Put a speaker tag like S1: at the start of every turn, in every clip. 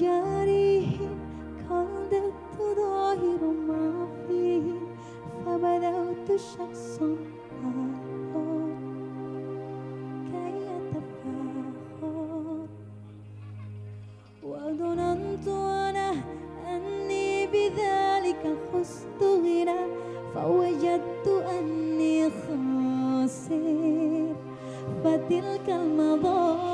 S1: جارحين كادت تظاهر ما فيه فبدأت شخصا كي أتفاخر وظننت أنا أني بذلك خست غنى فوجدت أني خاسر فتلك المظاهر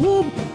S1: whoop.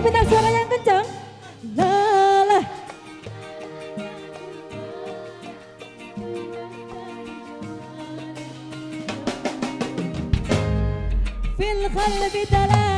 S1: minta suara yang kencang? Lala. Fil qalbi dalam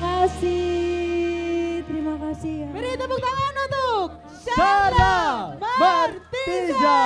S1: kasih. Terima kasih ya.
S2: Beri tepuk tangan untuk
S3: Sarah Martiza. Martiza.